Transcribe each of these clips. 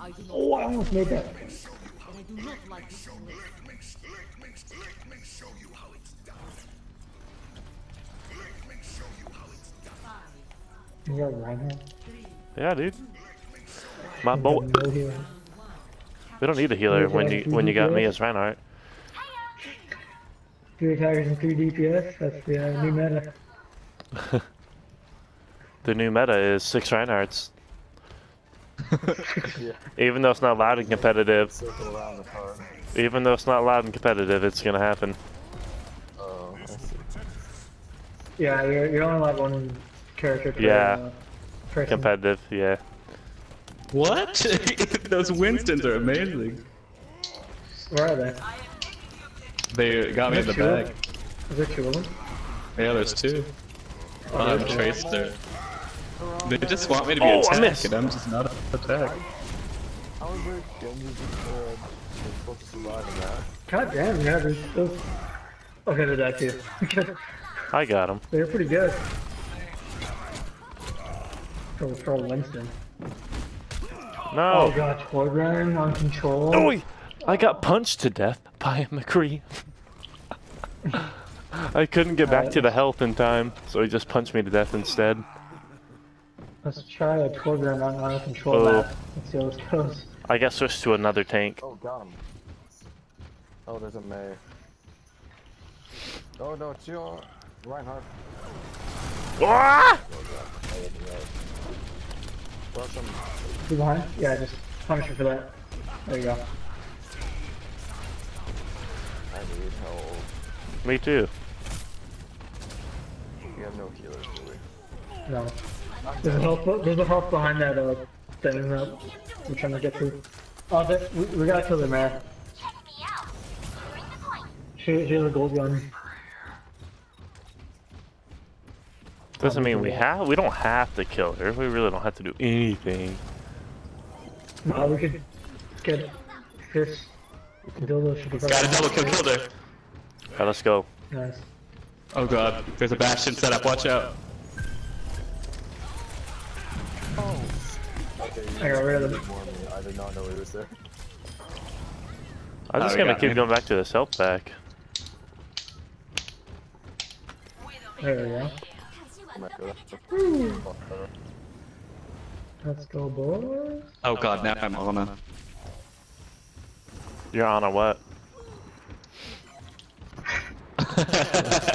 I Oh, I almost made that. I do not like this list. You got Reinhardt? Yeah, dude. My You boy. got no hero. We don't need a healer when you when you got me as Reinhardt. Three attackers and three DPS. That's the uh, new meta. The new meta is six Reinhardts. Yeah. Even though it's not loud and competitive, Circle around the car. even though it's not loud and competitive, it's gonna happen. Oh, I. Yeah, you're, you're only like one character per Yeah. uh, person. Competitive, yeah. What? Those Winstons are amazing. Where are they? They got me in the Two of bag. Is there two of them? Yeah, there's two. Oh, I have Tracer. They just want me to be Oh, I attack, missed. and I'm just not attack. How is there Genji uh, supposed to survive in that? God damn, yeah, there's those. Okay, they're that too. I got him. they're pretty good. For, for Winston. Oh No. god, Torbjorn on control. Oh, I got punched to death by a McCree. I couldn't get back to the health in time, so he just punched me to death instead. Let's try a Torbjorn on on control Oh. map. Let's see how this goes. I got switched to another tank. Oh, got him. Oh, there's a Mei. Oh no, chill. Reinhardt. Ah! Oh, yeah, right. Rush him. Two behind? Yeah, just punish her for that. There you go. I need help. Me too. We have no healers, do we? No. There's a health, there's a health behind that uh, thing that we're trying to get through. Oh, there, we, we gotta kill the man. She, she has a gold gun. Doesn't mean we have. We don't have to kill her. We really don't have to do anything. No, we could get this dildo should be Got a double kill killed her. Alright, let's go. Nice. Oh god, there's a Bastion set up, watch out. Okay, I got rid of them. I did not know he was there. I'm just oh, gonna keep me. going back to this health pack. There we go. I'm not good. Let's go, boys. Oh god, now I'm on a. You're on a what?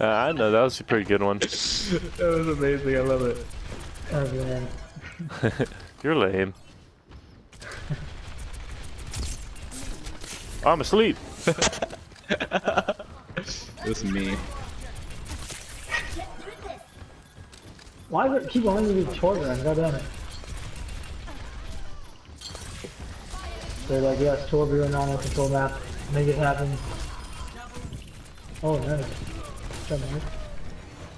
Uh, I know that was a pretty good one. that was amazing, I love it. Oh, man. You're lame. I'm asleep. This is me. Why does it keep wanting to be Torbjorn? God damn it. They're like, yes, Torbjorn on a control map. Make it happen. Oh, nice. Come on.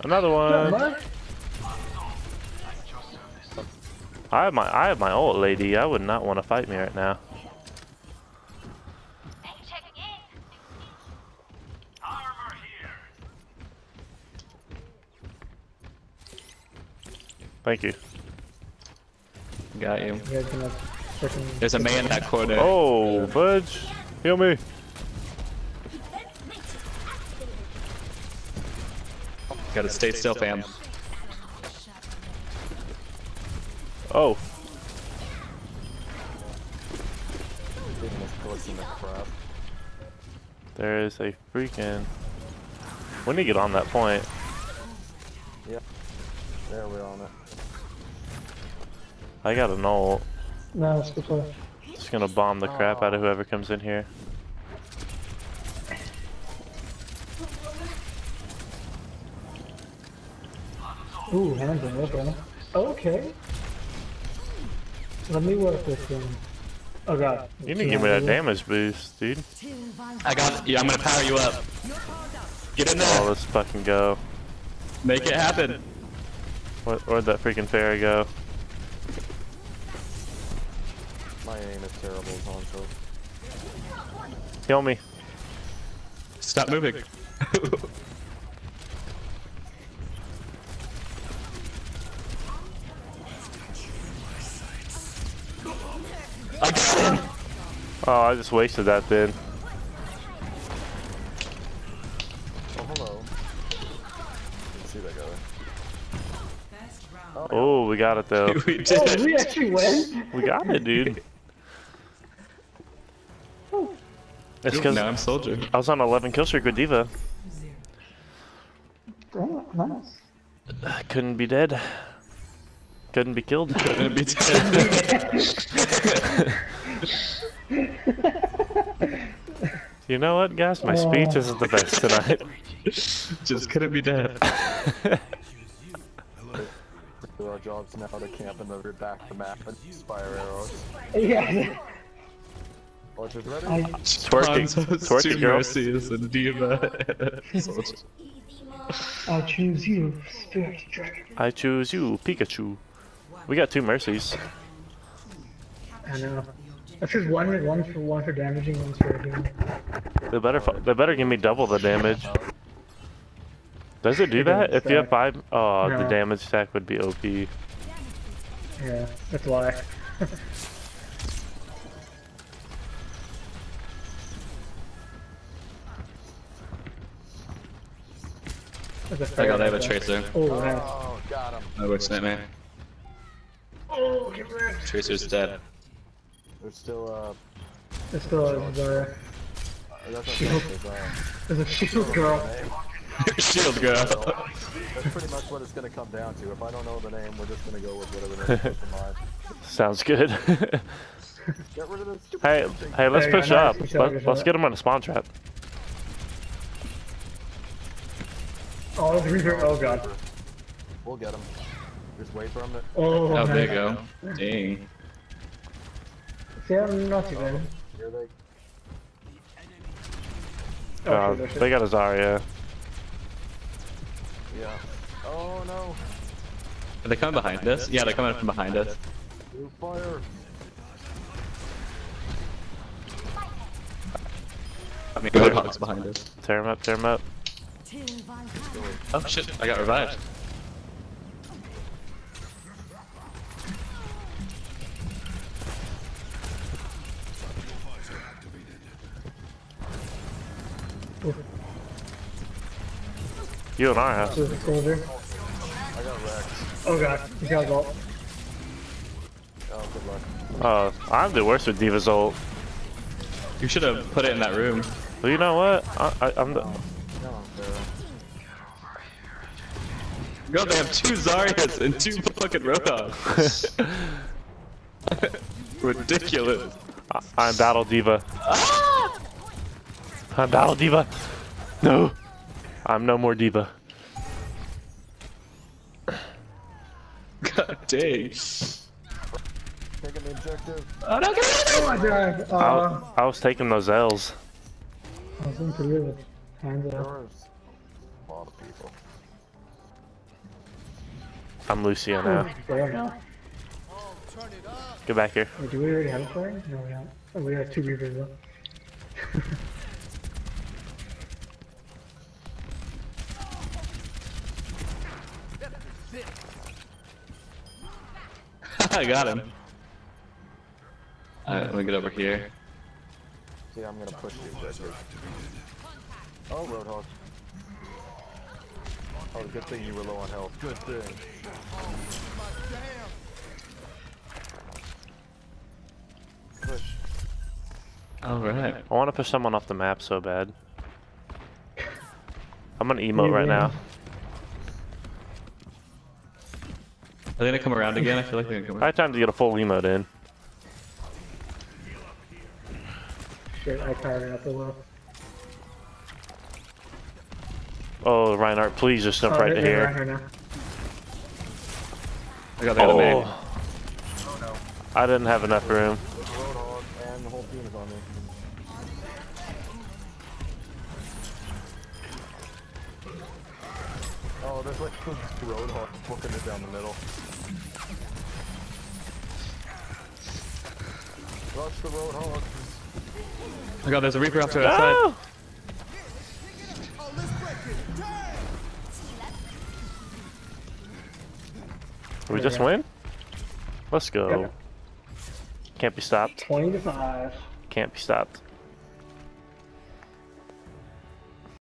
Another one. I have my I have my ult lady. I would not want to fight me right now. Thank you. Got you. You guys gonna freaking. There's a man that corner. Oh, fudge. Heal me. Gotta stay still, fam. Oh, Taking this collecting the crap. there is a freaking. We need to get on that point. Yeah There, we're on it. I got an ult. No, it's good play. Just gonna bomb the crap out of whoever comes in here. Ooh, hands in okay. Okay. Let me work this him. Oh god. You need to give me that damage boost, dude. I got yeah, I'm gonna power you up. Get in Oh, there. let's fucking go. Make it happen. Where, where'd that freaking fairy go? My aim is terrible, Poncho. Heal me. Stop moving. I got him! Oh, I just wasted that then. Oh, hello. Didn't see that guy. Oh, we got it though. we did Oh, it. we actually win? We got it, dude. It's because now I'm soldier. I was on 11 kill streak with D.Va. Oh, nice. I couldn't be dead. Couldn't be killed. Gonna be dead. You know what, guys? My oh. speech isn't the best tonight. Just couldn't be dead. Do our jobs now to camp in the back the map and fire arrows. Yeah. Archers ready? I, Twerk it, Hanzo has twerk two girl. mercies and D.Va. I choose you, Spirit Dragon. I choose you, Pikachu. We got two mercies. I know. That's just one, one for one for damaging, one for healing. They better, they better give me double the damage. Does it do that? If you have five, oh, the damage stack would be OP. Yeah, that's why. There's a I got I have a tracer. Oh, nice. Oh, got him. Oh, what's that, man? Oh, get wrecked. Tracer's dead. There's still, uh, There's still a Zarya. that's Shield. there's, uh, a shield girl. Shield girl. That's pretty much what it's gonna come down to. If I don't know the name, we're just gonna go with whatever name comes mind. Sounds good. Get rid of this stupid hey, hey, let's Hey, push up. we shall, we Let, shall. let's get him on a spawn trap. Oh, there's a Reaper. Oh, god. We'll get him. Just wait for him to. Oh, Oh, there you nice. go. Dang. See, I'm not too bad. They. Oh, Uh, sure, they got a Zarya. Yeah. Oh no. Are they coming behind us? Yeah, they're coming from behind us. You fire. I mean, Roadhog's behind us. Tear him up, tear him up. Oh shit, I got revived. You and our house. There's a soldier. I got wrecked. Oh god, he's got a ult. Oh, good luck. Uh, I'm the worst with D.Va's ult. You should have put it in that room. Well, you know what? I, I, I'm the. No. God, they have two Zaryas and two fucking Roadhogs. Ridiculous. I- I'm Battle D.Va. I'm Battle D.Va. No. I'm no more D.Va. God dang. Taking the objective. Oh no, get out Oh my god. I, Uh, was- I was taking those L's. I was in pretty good with hands up. There's a lot of people. I'm Lucio now. There now. Get back here. Wait, do we already have a fire? No, we don't. Oh, we have two Reapers though. I got him. Alright, let me get over here. See, I'm gonna push the objective. Oh, Roadhog. Oh, good thing you were low on health. Good thing. Push. Alright. I want to push someone off the map so bad. I'm gonna emote right now. Are they gonna come around again? I feel like they're gonna come around. I around. had time to get a full emote in. Shit, I powered up a little. Oh, Reinhardt, please just jump Oh, right they're- to they're right here. here now. I got the other oh. man. Oh, I didn't have enough room. Roadhog and the whole team is on me. Oh, there's like a Roadhog booking it down the middle. Rush the Roadhog. Oh god, there's a Reaper off to our side. Did we just win? Let's go. Yep. Can't be stopped. 20 to 5. Can't be stopped.